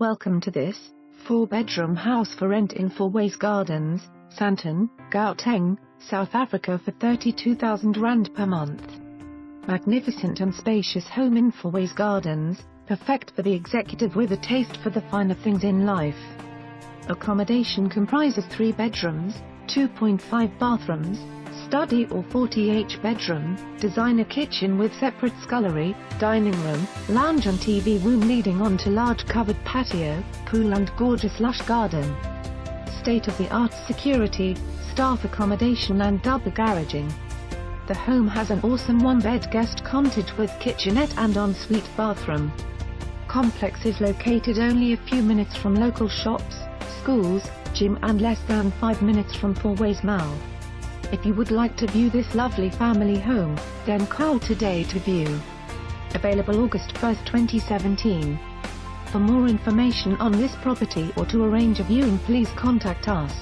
Welcome to this four-bedroom house for rent in Fourways Gardens, Sandton, Gauteng, South Africa for 32,000 rand per month. Magnificent and spacious home in Fourways Gardens, perfect for the executive with a taste for the finer things in life. Accommodation comprises three bedrooms, 2.5 bathrooms, study or 40h bedroom, designer kitchen with separate scullery, dining room, lounge and TV room leading onto large covered patio, pool and gorgeous lush garden. State-of-the-art security, staff accommodation and double garaging. The home has an awesome one-bed guest cottage with kitchenette and ensuite bathroom. Complex is located only a few minutes from local shops, schools, gym and less than 5 minutes from Fourways Mall. If you would like to view this lovely family home, then call today to view. Available August 1, 2017. For more information on this property or to arrange a viewing please contact us.